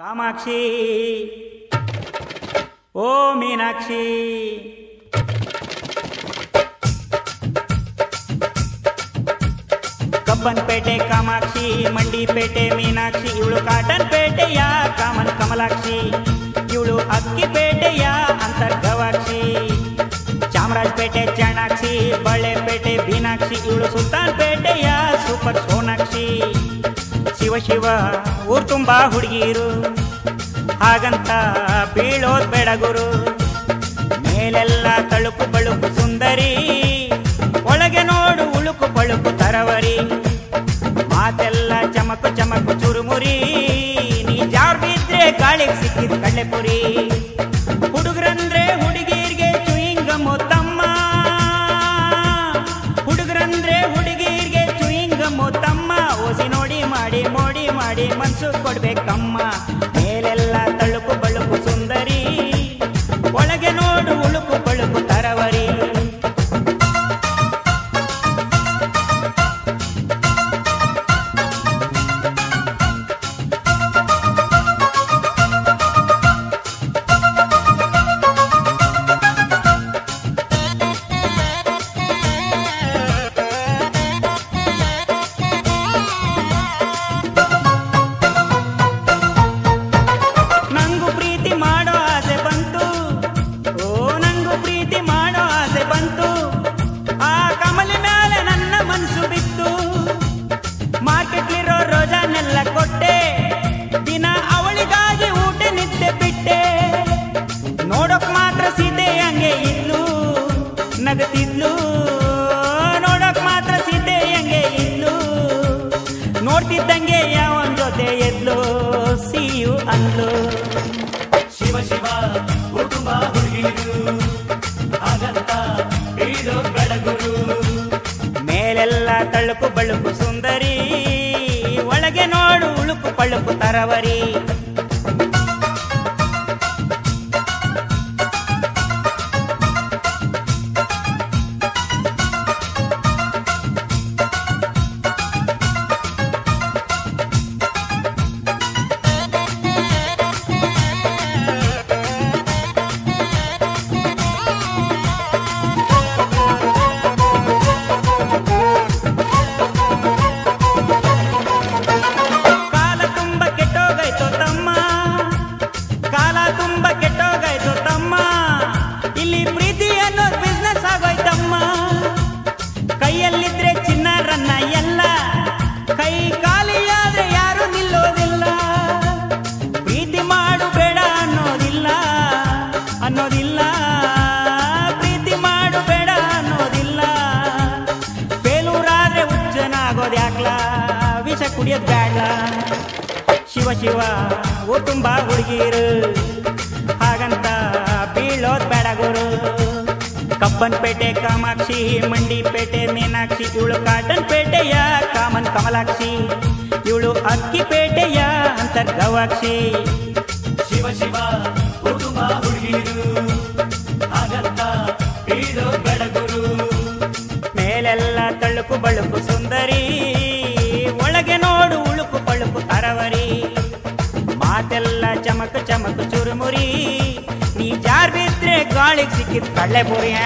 ಕಾಮಾಕ್ಷಿ ಓ ಮೀನಾಕ್ಷಿ ಕಬ್ಬನ್ಪೇಟೆ ಕಾಮಾಕ್ಷಿ ಮಂಡಿಪೇಟೆ ಮೀನಾಕ್ಷಿ ಇವಳು ಕಾಟನ್ ಪೇಟೆಯ ಕಾಮನ್ ಕಮಲಾಕ್ಷಿ ಇವಳು ಅಕ್ಕಿಪೇಟೆಯ ಅಂತರ್ಗವಾಕ್ಷಿ ಚಾಮರಾಜಪೇಟೆ ಚಾಣಾಕ್ಷಿ ಬಳ್ಳೆಪೇಟೆ ಬೀನಾಕ್ಷಿ ಇವಳು ಸುಲ್ತಾನ್ ಪೇಟೆಯ ಸೂಪರ್ ಸೋನಾಕ್ಷಿ ಶಿವ ಶಿವ, ಊರ್ ತುಂಬಾ ಹುಡುಗಿರು. ಹಾಗಂತ ಬೀಳೋದ್ ಬೇಡ ಗುರು. ಮೇಲೆಲ್ಲ ತಳುಕು ಬಳುಕು ಸುಂದರಿ. ಒಳಗೆ ನೋಡು ಉಳುಕು ಬಳುಕು ತರವರಿ. ಮಾತೆಲ್ಲ ಚಮಕು ಚಮಕು ಚುರುಮುರಿ. ನೀ ಜಾರ್ ಬಿದ್ರೆ ಗಾಳಿಗೆ ಸಿಕ್ಕಿದ ಕಳ್ಳೆಪುರಿ. ಮೋಡಿ ಮನ್ಸು ಕೊಡ್ಬೇಕಮ್ಮ. ಮಾರ್ಕೆಟ್ಲಿರೋ ಕೊಟ್ಟೆ. ದಿನ ಅವಳಿಗಾಗಿ ಊಟ ನಿದ್ದೆ ಬಿಟ್ಟೆ. ನೋಡಕ್ ಮಾತ್ರ ಸೀತೆ ಹಂಗೆ ಇದ್ಲು ನಗತಿದ್ಲು. ನೋಡಕ್ ಮಾತ್ರ ಸೀತೆ ಹಂಗೆ ಇದ್ಲು. ನೋಡ್ತಿದ್ದಂಗೆ ಯಾವನ್ ಜೊತೆ ಎದ್ಲು ಸಿಯು ಅಂದ್ಲು. ಶಿವ ಶಿವ ಕುಟುಂಬ ಹುಡುಗಿರು ಹಾಗಂತ ಬೀಳೋ ಬೆಳಗುರು. ಮೇಲೆಲ್ಲ ತಳುಕು ಬಳುಕು ಸುಂದರಿ. ಉಳುಕು ಪಳುಕು ಹುಚ್ಚನಾಗೋದು ಯಾಕ್ಲ ವಿಷ ಕುಡಿಯೋದು ಬ್ಯಾಡ್ಲ. ಶಿವ ಶಿವ, ಓ ತುಂಬ ಹುಡುಗಿರು. ಹಾಗಂತ ಬೀಳೋದು ಬೇಡ ಗುರು. ಕಬ್ಬನ್ಪೇಟೆ ಕಾಮಾಕ್ಷಿ ಮಂಡಿಪೇಟೆ ಮೀನಾಕ್ಷಿ, ಇವಳು ಕಾಟನ್ ಪೇಟೆಯ, ಕಾಮನ್ ಕಮಲಾಕ್ಷಿ. ಇವಳು ಅಕ್ಕಿ ಪೇಟೆಯ, ಅಂತರ್ಗವಾಕ್ಷಿ. ಮೇಲೆಲ್ಲ ತಳುಕು ಬಳುಕು ಸುಂದರಿ, ಒಳಗೆ ನೋಡು ಉಳುಕು ಪಳುಕು ತರವರಿ. ಮಾತೆಲ್ಲ ಚಮಕು ಚಮಕು ಚುರುಮುರಿ, ನೀ ಜಾರ್ ಬಿದ್ರೆ ಗಾಳಿಗೆ ಸಿಕ್ಕಿದ್ ಕಳ್ಳೆ ಪುರಿಯ.